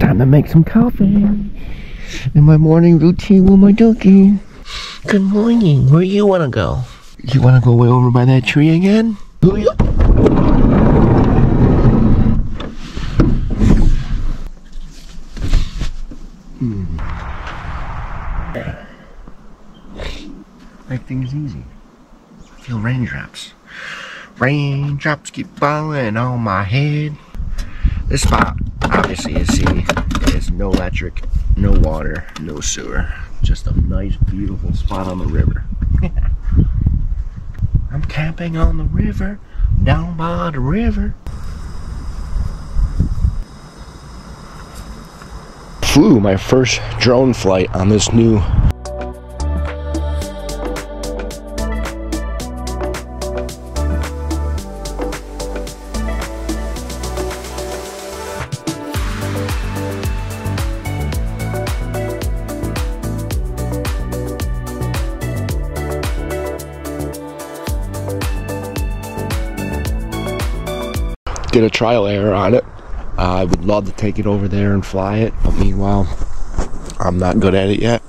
gonna make some coffee in my morning routine with my Dukkie. Good morning. Where you wanna go? You wanna go way over by that tree again? You? Hmm. Make things easy. Feel raindrops. Raindrops keep falling on my head. This spot, obviously, you see, there's no electric, no water, no sewer. Just a nice, beautiful spot on the river. I'm camping on the river, down by the river. Flew my first drone flight on this new did a trial error on it. Uh, I would love to take it over there and fly it, but meanwhile, I'm not good at it yet.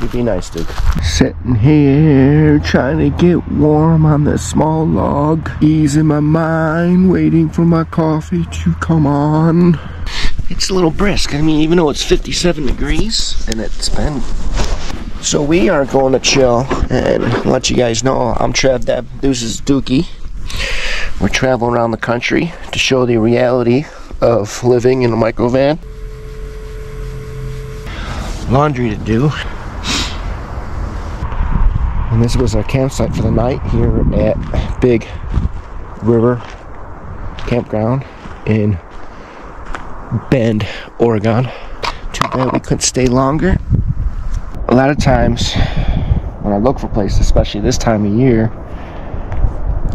Get be nice, dude. Sitting here, trying to get warm on this small log. Easing my mind, waiting for my coffee to come on it's a little brisk. I mean, even though it's 57 degrees and it's been. So we are going to chill and let you guys know I'm TrevDev. This is Dukkie. We're traveling around the country to show the reality of living in a microvan. Laundry to do. And this was our campsite for the night here at Big River Campground in Bend, Oregon. Too bad we couldn't stay longer. A lot of times when I look for places, especially this time of year,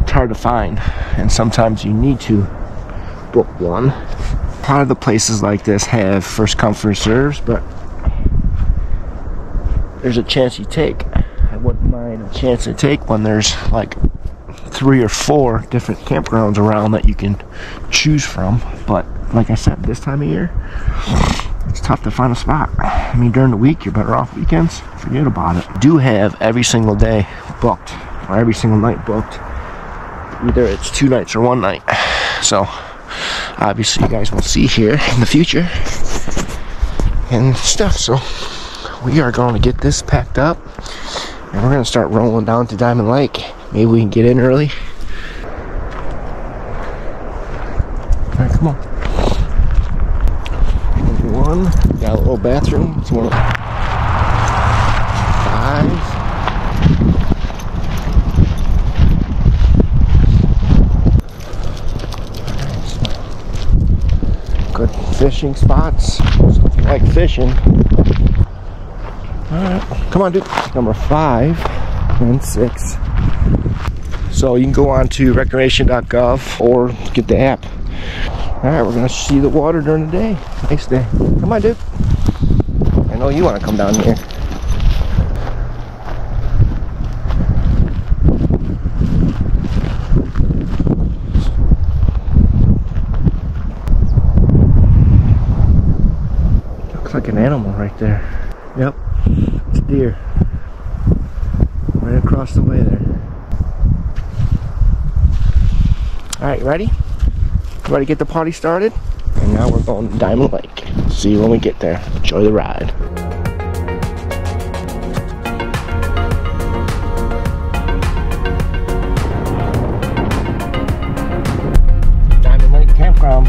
it's hard to find. And sometimes you need to book one. A lot of the places like this have first come, first serves, but there's a chance you take. I wouldn't mind a chance to take when there's like three or four different campgrounds around that you can choose from. But like I said, this time of year, it's tough to find a spot. I mean, during the week, you're better off weekends. Forget about it. Do have every single day booked, or every single night booked. Either it's two nights or one night. So, obviously, you guys will see here in the future and stuff. So, we are going to get this packed up, and we're going to start rolling down to Diamond Lake. Maybe we can get in early. All right, come on one. Got a little bathroom. It's one of five. Good fishing spots. like fishing. Alright, come on dude. Number five and six. So you can go on to recreation.gov or get the app. Alright, we're gonna see the water during the day. Nice day. Come on, dude. I know you wanna come down here. Looks like an animal right there. Yep, it's a deer. Right across the way there. Alright, ready? Ready to get the party started? And now we're going to Diamond Lake. See you when we get there. Enjoy the ride. Diamond Lake Campground.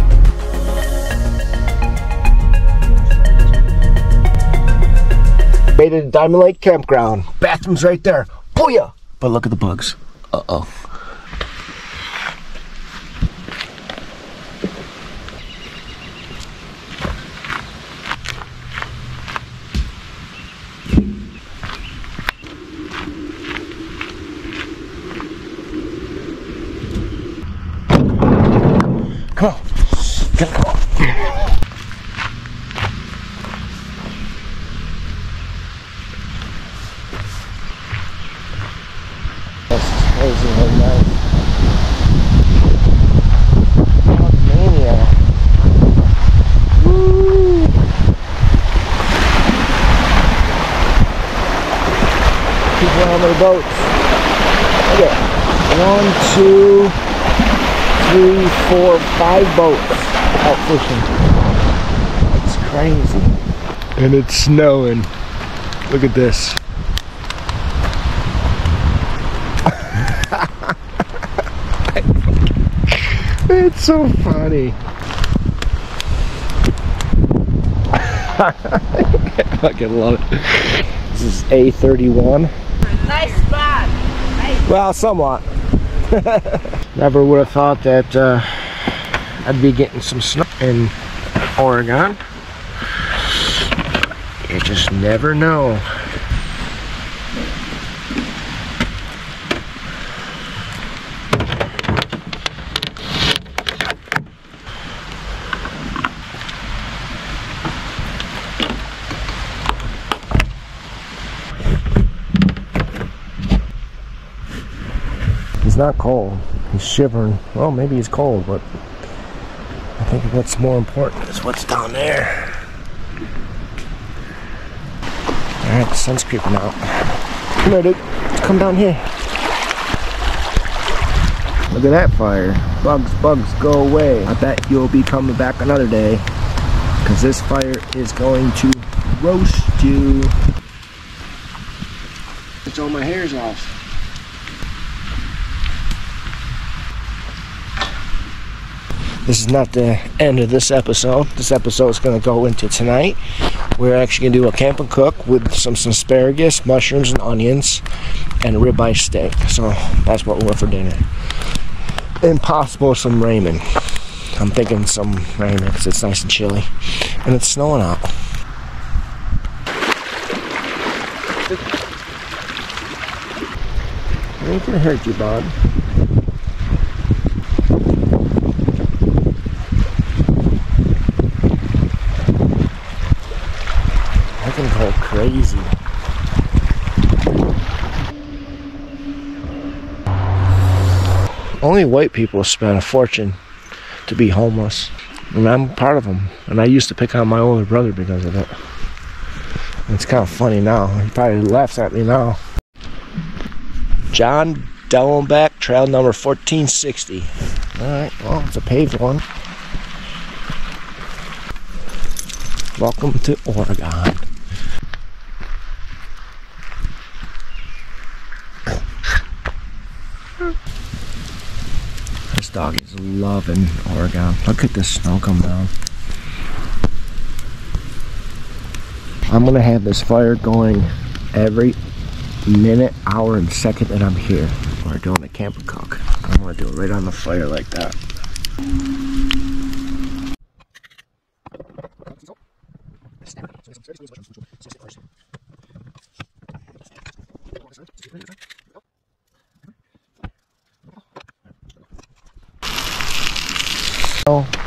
Made it to Diamond Lake Campground. Bathroom's right there. Booyah! But look at the bugs. Uh-oh. Come on. Come on. amazingly nice. Mania. Woo! People on their boats. Look at one, two, three, four, five boats out fishing. It's crazy. And it's snowing. Look at this. it's so funny. I fucking love it. This is A31. Well, somewhat. Never would have thought that uh, I'd be getting some snow in Oregon. You just never know. He's not cold. He's shivering. Well, maybe he's cold, but I think what's more important is what's down there. Alright, the sun's creeping out. Come here, dude. Let's come down here. Look at that fire. Bugs, bugs, go away. I bet you'll be coming back another day. Because this fire is going to roast you. It's all my hairs off. This is not the end of this episode. This episode is going to go into tonight. We're actually going to do a camp and cook with some, some asparagus, mushrooms, and onions, and a ribeye steak. So that's what we're for dinner. And possible some ramen. I'm thinking some ramen because it's nice and chilly. And it's snowing out. It ain't gonna hurt you, bud. I can go crazy. Only white people spend a fortune to be homeless. And I'm part of them. And I used to pick on my older brother because of it. It's kind of funny now. He probably laughs at me now. John Dellenback, trail number 1460. Alright, well, it's a paved one. Welcome to Oregon. This dog is loving Oregon. Look at the snow come down. I'm gonna have this fire going every minute, hour, and second that I'm here. We're doing a camp and cook. I'm gonna do it right on the fire like that.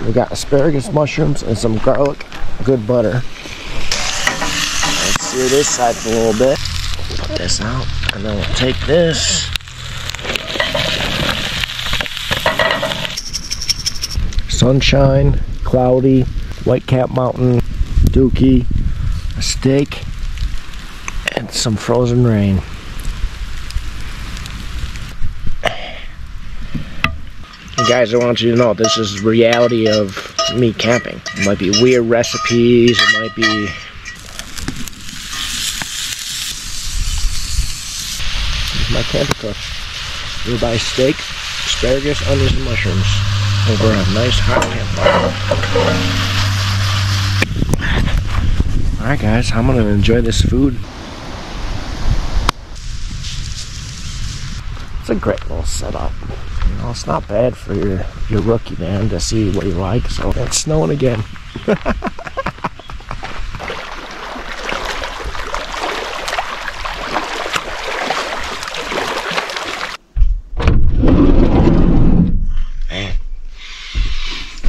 We got asparagus, mushrooms, and some garlic, good butter. Let's sear this side for a little bit. Put this out, and then we'll take this. Sunshine, cloudy, Whitecap Mountain, Dukkie, a steak, and some frozen rain. Guys, I want you to know this is reality of me camping. It might be weird recipes, it might be my camper cook. Ribeye steak, asparagus, onions, and mushrooms over a nice hot campfire. Alright guys, I'm gonna enjoy this food. It's a great little setup. You know, it's not bad for your, your rookie man to see what he likes. So it's snowing again. Man,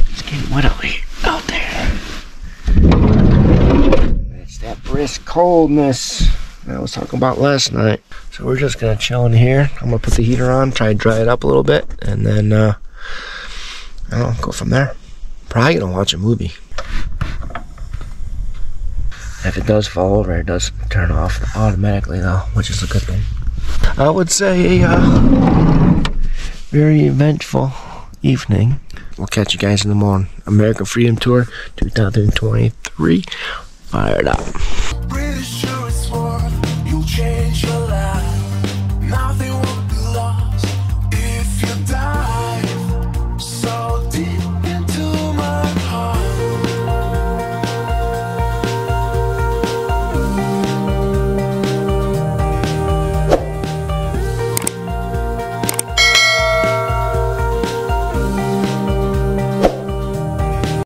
it's getting wet out there. It's that brisk coldness I was talking about last night. So we're just gonna chill in here. I'm gonna put the heater on, try to dry it up a little bit, and then uh, I don't know, go from there. Probably gonna watch a movie. If it does fall over, it does turn off automatically though, which is a good thing. I would say a uh, very eventful evening. We'll catch you guys in the morning. American Freedom Tour 2023. Fired up.